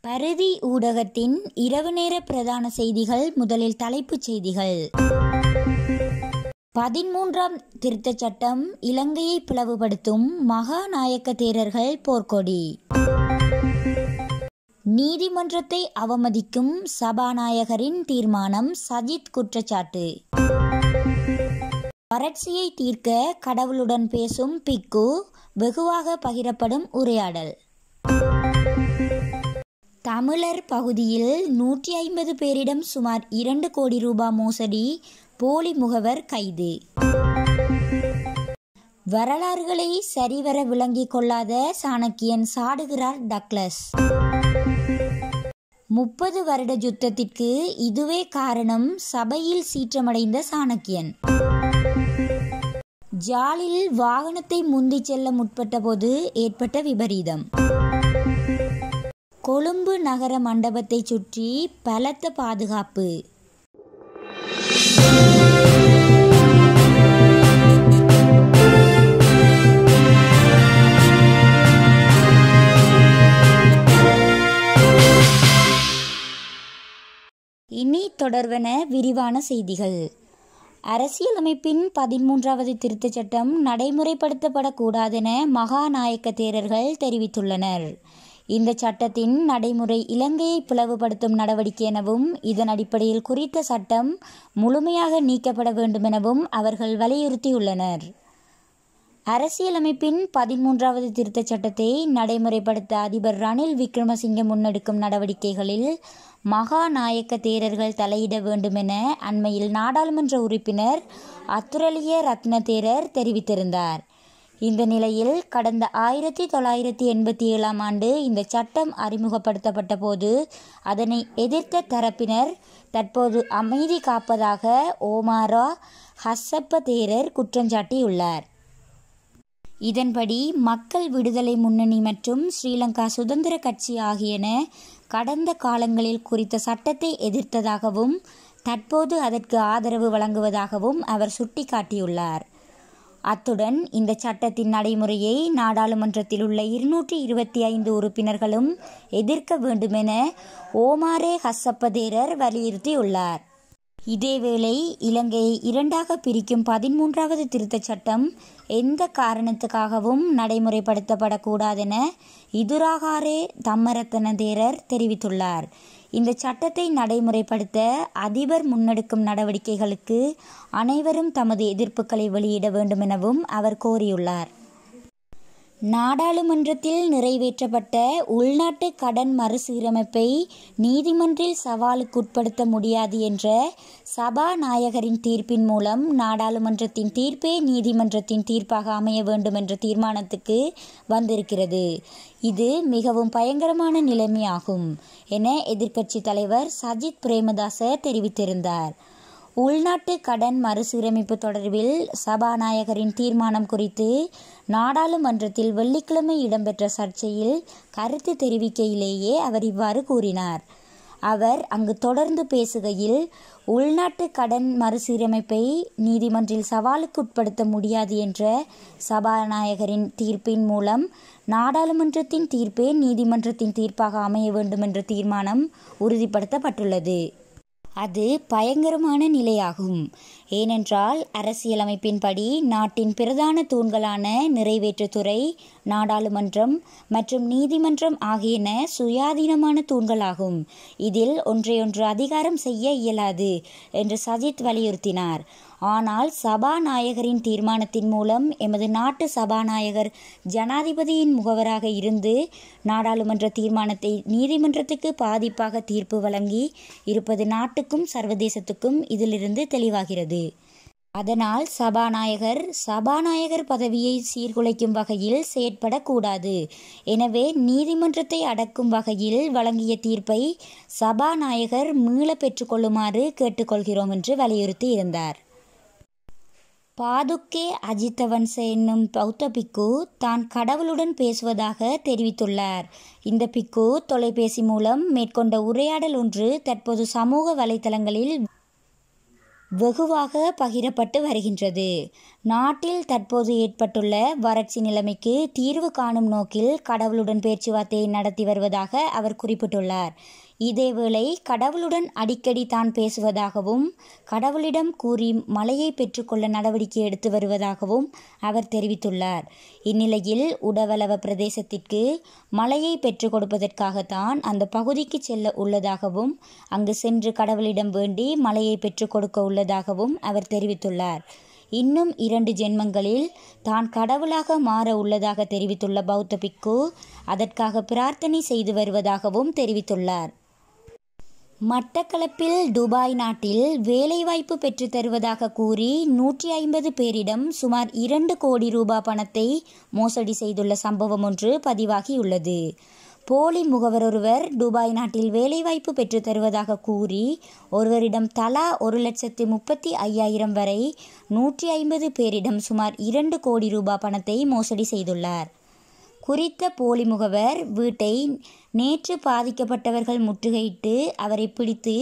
பரிதி ஊடகத்தின் இரவு நேர பிரதான செய்திகள் முதலில் தலைப்புச் செய்திகள். பதிமூன்றாம் திருத்தச் சட்டம் இலங்கையை பிளவுபடுத்தும் மகாநாயக்க தேரர்கள் போர்க்கொடி. நீதிமன்றத்தை அவமதிக்கும் சபாநாயகரின் தீர்மானம் சஜித் குற்றச்சாட்டு. வறட்சியை தீர்க்க கடவுளுடன் பேசும் பிக்கு வெகுவாக பகிரப்படும் உரையாடல். தமிழர் பகுதியில் நூற்றி ஐம்பது பேரிடம் சுமார் இரண்டு கோடி ரூபாய் மோசடி போலி முகவர் கைது. வரலாறுகளை சரிவர விளங்கிக் கொள்ளாத சாணக்கியன் சாடுகிறார் டக்ளஸ். முப்பது வருட யுத்தத்திற்கு இதுவே காரணம் சபையில் சீற்றமடைந்த சாணக்கியன். ஜாலில் வாகனத்தை முந்திச் செல்ல முற்பட்டபோது ஏற்பட்ட விபரீதம். கொழும்பு நகர மண்டபத்தை சுற்றி பலத்த பாதுகாப்பு. இனி தொடர்வன விரிவான செய்திகள். அரசியலமைப்பின் பதிமூன்றாவது திருத்தச் சட்டம் நடைமுறைப்படுத்தப்படக்கூடாதென மகாநாயக்க தேரர்கள் தெரிவித்துள்ளனர். இந்த சட்டத்தின் நடைமுறை இலங்கையை பிளவுபடுத்தும் நடவடிக்கை எனவும் இதன் அடிப்படையில் குறித்த சட்டம் முழுமையாக நீக்கப்பட வேண்டுமெனவும் அவர்கள் வலியுறுத்தியுள்ளனர். அரசியலமைப்பின் பதிமூன்றாவது திருத்தச் சட்டத்தை நடைமுறைப்படுத்த அதிபர் ரணில் விக்ரமசிங்க முன்னெடுக்கும் நடவடிக்கைகளில் மகாநாயக்க தேரர்கள் தலையிட வேண்டுமென அண்மையில் நாடாளுமன்ற உறுப்பினர் அத்துரலிய ரத்ன தேரர் தெரிவித்திருந்தார். இந்த நிலையில் கடந்த ஆயிரத்தி தொள்ளாயிரத்தி எண்பத்தி ஏழாம் ஆண்டு இந்த சட்டம் அறிமுகப்படுத்தப்பட்ட போது அதனை எதிர்த்த தரப்பினர் தற்போது அமைதி காப்பதாக ஓமாரா ஹஸ்ஸப்ப தேரர் குற்றஞ்சாட்டியுள்ளார் இதன்படி மக்கள் விடுதலை முன்னணி மற்றும் ஸ்ரீலங்கா சுதந்திர கட்சி ஆகியன கடந்த காலங்களில் குறித்த சட்டத்தை எதிர்த்ததாகவும் தற்போது அதற்கு ஆதரவு வழங்குவதாகவும் அவர் சுட்டிக்காட்டியுள்ளார். அத்துடன் இந்த சட்டத்தின் நடைமுறையை நாடாளுமன்றத்தில் உள்ள இருநூற்றி இருபத்தி ஐந்து உறுப்பினர்களும் எதிர்க்க வேண்டுமென ஓமாரே ஹசப்பதேரர் வலியுறுத்தியுள்ளார். இதேவேளை இலங்கையை இரண்டாக பிரிக்கும் பதிமூன்றாவது திருத்தச் சட்டம் எந்த காரணத்துக்காகவும் நடைமுறைப்படுத்தப்படக்கூடாதென இதுராகாரே தம்மரத்தன தேரர் தெரிவித்துள்ளார். இந்த சட்டத்தை நடைமுறைப்படுத்த அதிபர் முன்னெடுக்கும் நடவடிக்கைகளுக்கு அனைவரும் தமது எதிர்ப்புகளை வெளியிட வேண்டுமெனவும் அவர் கோரியுள்ளார். நாடாளுமன்றத்தில் நிறைவேற்றப்பட்ட உள்நாட்டு கடன் மறுசீரமைப்பை நீதிமன்றில் சவாலுக்குட்படுத்த முடியாது என்ற சபாநாயகரின் தீர்ப்பின் மூலம் நாடாளுமன்றத்தின் தீர்ப்பே நீதிமன்றத்தின் தீர்ப்பாக அமைய வேண்டும் என்ற தீர்மானத்துக்கு வந்திருக்கிறது. இது மிகவும் பயங்கரமான நிலைமையாகும் என எதிர்க்கட்சி தலைவர் சஜித் பிரேமதாச தெரிவித்திருந்தார். உள்நாட்டு கடன் மறுசீரமைப்பு தொடர்பில் சபாநாயகரின் தீர்மானம் குறித்து நாடாளுமன்றத்தில் வெள்ளிக்கிழமை இடம்பெற்ற சர்ச்சையில் கருத்து தெரிவிக்கையிலேயே அவர் இவ்வாறு கூறினார். அவர் அங்கு தொடர்ந்து பேசுகையில் உள்நாட்டு கடன் மறுசீரமைப்பை நீதிமன்றில் சவாலுக்குட்படுத்த முடியாது என்ற சபாநாயகரின் தீர்ப்பின் மூலம் நாடாளுமன்றத்தின் தீர்ப்பே நீதிமன்றத்தின் தீர்ப்பாக அமைய வேண்டும் என்ற தீர்மானம் உறுதிப்படுத்தப்பட்டுள்ளது. அது பயங்கரமான நிலையாகும். ஏனென்றால் அரசியலமைப்பின்படி நாட்டின் பிரதான தூண்களான நிறைவேற்றுத்துறை நாடாளுமன்றம் மற்றும் நீதிமன்றம் ஆகியன சுயாதீனமான தூண்களாகும். இதில் ஒன்றையொன்று அதிகாரம் செய்ய இயலாது என்று சஜித் வலியுறுத்தினார். ஆனால் சபாநாயகரின் தீர்மானத்தின் மூலம் எமது நாட்டு சபாநாயகர் ஜனாதிபதியின் முகவராக இருந்து நாடாளுமன்ற தீர்மானத்தை நீதிமன்றத்துக்கு பாதிப்பாக தீர்ப்பு வழங்கி இருப்பது நாட்டுக்கும் சர்வதேசத்துக்கும் இதிலிருந்து தெளிவாகிறது. அதனால் சபாநாயகர் சபாநாயகர் பதவியை சீர்குலைக்கும் வகையில் செயற்படக்கூடாது. எனவே நீதிமன்றத்தை அடக்கும் வகையில் வழங்கிய தீர்ப்பை சபாநாயகர் மீள பெற்றுக்கொள்ளுமாறு கேட்டுக்கொள்கிறோம் என்று வலியுறுத்தி இருந்தார் பாதுக்கே அஜித்தவன்ச என்னும் பௌத்த பிக்கு தான் கடவுளுடன் பேசுவதாக தெரிவித்துள்ளார். இந்த பிக்கு தொலைபேசி மூலம் மேற்கொண்ட உரையாடல் ஒன்று தற்போது சமூக வலைதளங்களில் வெகுவாக பகிரப்பட்டு வருகின்றது. நாட்டில் தற்போது ஏற்பட்டுள்ள வறட்சி நிலைமைக்கு தீர்வு காணும் நோக்கில் கடவுளுடன் பேச்சுவார்த்தையை நடத்தி வருவதாக அவர் குறிப்பிட்டுள்ளார். இதேவேளை கடவுளுடன் அடிக்கடி தான் பேசுவதாகவும் கடவுளிடம் கூறி மலையை பெற்றுக்கொள்ள நடவடிக்கை எடுத்து வருவதாகவும் அவர் தெரிவித்துள்ளார். இந்நிலையில் உடவளவ பிரதேசத்திற்கு மலையை பெற்றுக் கொடுப்பதற்காகத்தான் அந்த பகுதிக்கு செல்ல உள்ளதாகவும் அங்கு சென்று கடவுளிடம் வேண்டி மலையை பெற்றுக் கொடுக்க உள்ளதாகவும் அவர் தெரிவித்துள்ளார். இன்னும் இரண்டு ஜென்மங்களில் தான் கடவுளாக மாற உள்ளதாக தெரிவித்துள்ள பௌத்த பிக்கு அதற்காக பிரார்த்தனை செய்து வருவதாகவும் தெரிவித்துள்ளார். மட்டக்களப்பில் துபாய் நாட்டில் வேலைவாய்ப்பு பெற்றுத் தருவதாக கூறி நூற்றி ஐம்பது பேரிடம் சுமார் இரண்டு கோடி ரூபாய் பணத்தை மோசடி செய்துள்ள சம்பவம் ஒன்று பதிவாகியுள்ளது. போலி முகவர் ஒருவர் துபாய் நாட்டில் வேலைவாய்ப்பு பெற்றுத் தருவதாக கூறி ஒருவரிடம் தலா ஒரு லட்சத்து முப்பத்தி ஐயாயிரம் வரை நூற்றி ஐம்பது பேரிடம் சுமார் இரண்டு கோடி ரூபாய் பணத்தை மோசடி செய்துள்ளார். குறித்த போலி முகவர் வீட்டை நேற்று பாதிக்கப்பட்டவர்கள் முற்றுகையிட்டு அவரை பிடித்து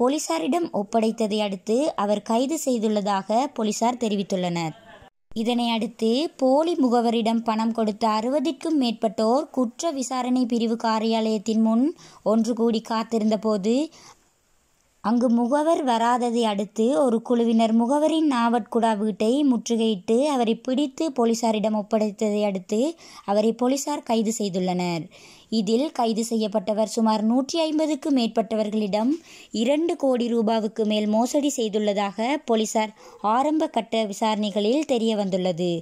போலீசாரிடம் ஒப்படைத்ததை அடுத்து அவர் கைது செய்துள்ளதாக போலீசார் தெரிவித்துள்ளனர். இதனை அடுத்து போலி முகவரிடம் பணம் கொடுத்த அறுபதிற்கும் மேற்பட்டோர் குற்ற விசாரணை பிரிவு காரியாலயத்தின் முன் ஒன்று கூடி காத்திருந்தபோது அங்கு முகவர் வராததை அடுத்து ஒரு குழுவினர் முகவரின் நாவட்குடா வீட்டை முற்றுகையிட்டு அவரை பிடித்து போலீசாரிடம் ஒப்படைத்ததை அடுத்து அவரை போலீசார் கைது செய்துள்ளனர். இதில் கைது செய்யப்பட்டவர் சுமார் நூற்றி ஐம்பதுக்கு மேற்பட்டவர்களிடம் இரண்டு கோடி ரூபாவுக்கு மேல் மோசடி செய்துள்ளதாக போலீசார் ஆரம்ப கட்ட விசாரணைகளில் தெரிய வந்துள்ளது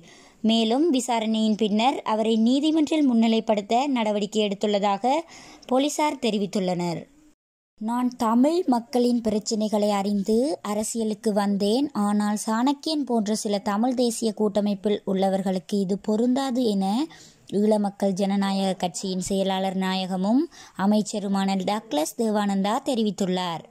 மேலும் விசாரணையின் பின்னர் அவரை நீதிமன்றில் முன்னிலைப்படுத்த நடவடிக்கை எடுத்துள்ளதாக போலீசார் தெரிவித்துள்ளனர். நான் தமிழ் மக்களின் பிரச்சினைகளை அறிந்து அரசியலுக்கு வந்தேன். ஆனால் சாணக்கியன் போன்ற சில தமிழ் தேசிய கூட்டமைப்பில் உள்ளவர்களுக்கு இது பொருந்தாது என ஈழ மக்கள் ஜனநாயக கட்சியின் செயலாளர் நாயகமும் அமைச்சருமான டக்ளஸ் தேவானந்தா தெரிவித்துள்ளார்.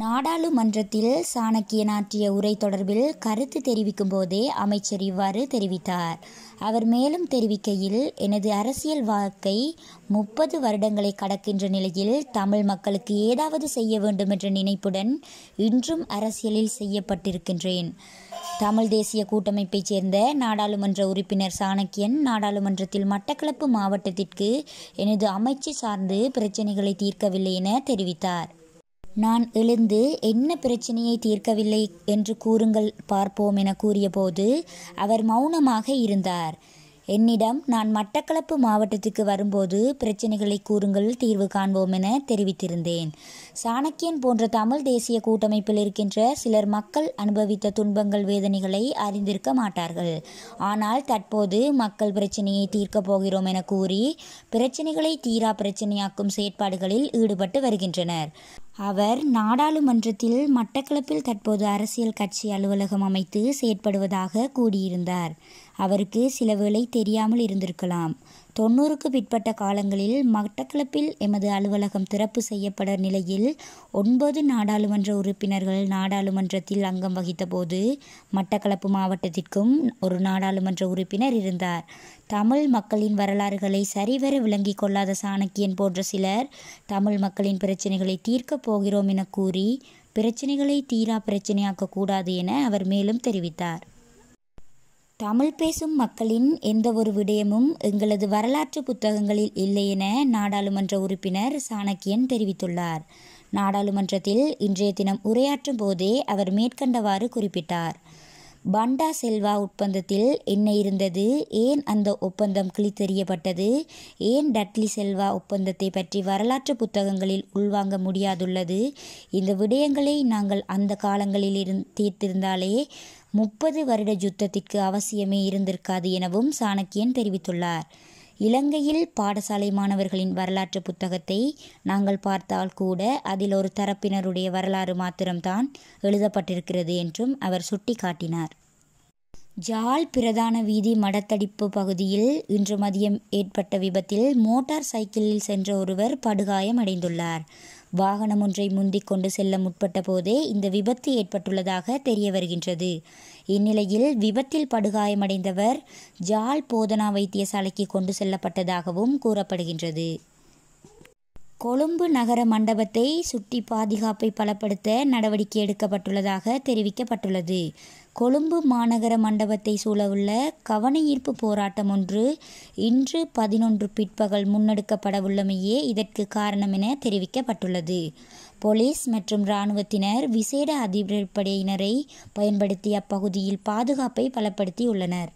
நாடாளுமன்றத்தில் சாணக்கியன் ஆற்றிய உரை தொடர்பில் கருத்து தெரிவிக்கும் போதே அமைச்சர் இவ்வாறு தெரிவித்தார். அவர் மேலும் தெரிவிக்கையில் எனது அரசியல் வாழ்க்கை முப்பது வருடங்களை கடக்கின்ற நிலையில் தமிழ் மக்களுக்கு ஏதாவது செய்ய வேண்டும் என்ற நினைப்புடன் இன்றும் அரசியலில் செய்யப்பட்டிருக்கின்றேன். தமிழ் தேசிய கூட்டமைப்பைச் சேர்ந்த நாடாளுமன்ற உறுப்பினர் சாணக்கியன் நாடாளுமன்றத்தில் மட்டக்களப்பு மாவட்டத்திற்கு எனது அமைச்சு சார்ந்து பிரச்சினைகளை தீர்க்கவில்லை என தெரிவித்தார். நான் எழுந்து என்ன பிரச்சனையை தீர்க்கவில்லை என்று கூறுங்கள் பார்ப்போம் என கூறியபோது அவர் மௌனமாக இருந்தார். என்னிடம் நான் மட்டக்களப்பு மாவட்டத்துக்கு வரும்போது பிரச்சனைகளை கூறுங்கள் தீர்வு காண்போம் என தெரிவித்திருந்தேன். சாணக்கியன் போன்ற தமிழ் தேசிய கூட்டமைப்பில் இருக்கின்ற சிலர் மக்கள் அனுபவித்த துன்பங்கள் வேதனைகளை அறிந்திருக்க மாட்டார்கள். ஆனால் தற்போது மக்கள் பிரச்சனையை தீர்க்கப் போகிறோம் என கூறி பிரச்சனைகளை தீரா பிரச்சனையாக்கும் செயற்பாடுகளில் ஈடுபட்டு வருகின்றனர். அவர் நாடாளுமன்றத்தில் மட்டக்களப்பில் தற்போது அரசியல் கட்சி அலுவலகம் அமைத்து செயற்படுவதாக கூறியிருந்தார். அவருக்கு சில வேளை தெரியாமல் இருந்திருக்கலாம். தொண்ணூறுக்கு பிற்பட்ட காலங்களில் மட்டக்களப்பில் எமது அலுவலகம் திறப்பு செய்யப்பட நிலையில் ஒன்பது நாடாளுமன்ற உறுப்பினர்கள் நாடாளுமன்றத்தில் அங்கம் வகித்தபோது மட்டக்களப்பு மாவட்டத்திற்கும் ஒரு நாடாளுமன்ற உறுப்பினர் இருந்தார். தமிழ் மக்களின் வரலாறுகளை சரிவர விளங்கிக் கொள்ளாத சாணக்கியன் போன்ற சிலர் தமிழ் மக்களின் பிரச்சனைகளை தீர்க்கப் போகிறோம் என கூறி பிரச்சனைகளை தீரா பிரச்சனையாக்க கூடாது என அவர் மேலும் தெரிவித்தார். தமிழ் பேசும் மக்களின் எந்த ஒரு விடயமும் எங்களது வரலாற்று புத்தகங்களில் இல்லை என நாடாளுமன்ற உறுப்பினர் சாணக்கியன் தெரிவித்துள்ளார். நாடாளுமன்றத்தில் இன்றைய தினம் உரையாற்றும் போதே அவர் மேற்கண்டவாறு குறிப்பிட்டார். பண்டா செல்வா ஒப்பந்தத்தில் என்ன இருந்தது? ஏன் அந்த ஒப்பந்தம் கிழித்தெறியப்பட்டது? ஏன் டட்லி செல்வா ஒப்பந்தத்தை பற்றி வரலாற்று புத்தகங்களில் உள்வாங்க முடியாதுள்ளது? இந்த விடயங்களை நாங்கள் அந்த காலங்களில் இருந் தீர்த்திருந்தாலே முப்பது வருட யுத்தத்திற்கு அவசியமே இருந்திருக்காது எனவும் சாணக்கியன் தெரிவித்துள்ளார். இலங்கையில் பாடசாலை மாணவர்களின் வரலாற்று புத்தகத்தை நாங்கள் பார்த்தால் கூட அதில் ஒரு தரப்பினருடைய வரலாறு மாத்திரம்தான் எழுதப்பட்டிருக்கிறது என்றும் அவர் சுட்டிக்காட்டினார். ஜால் பிரதான வீதி மடத்தடிப்பு பகுதியில் இன்று மதியம் ஏற்பட்ட விபத்தில் மோட்டார் சைக்கிளில் சென்ற ஒருவர் படுகாயம் அடைந்துள்ளார் வாகனம் ஒன்றை முந்திக் கொண்டு செல்ல முற்பட்ட போதே இந்த விபத்து ஏற்பட்டுள்ளதாக தெரிய வருகின்றது. இந்நிலையில் விபத்தில் படுகாயமடைந்தவர் ஜால் போதனா வைத்தியசாலைக்கு கொண்டு செல்லப்பட்டதாகவும் கூறப்படுகின்றது. கொழும்பு நகர மண்டபத்தை சுற்றி பாதுகாப்பை பலப்படுத்த நடவடிக்கை எடுக்கப்பட்டுள்ளதாக தெரிவிக்கப்பட்டுள்ளது. கொழும்பு மாநகர மண்டபத்தை சூழவுள்ள கவனஈர்ப்பு போராட்டம் ஒன்று இன்று பதினொன்று பிற்பகல் முன்னெடுக்கப்படவுள்ளமையே இதற்கு காரணம் என தெரிவிக்கப்பட்டுள்ளது. போலீஸ் மற்றும் இராணுவத்தினர் விசேட அதிரடிப்படையினரை பயன்படுத்தி அப்பகுதியில் பாதுகாப்பை பலப்படுத்தியுள்ளனர்.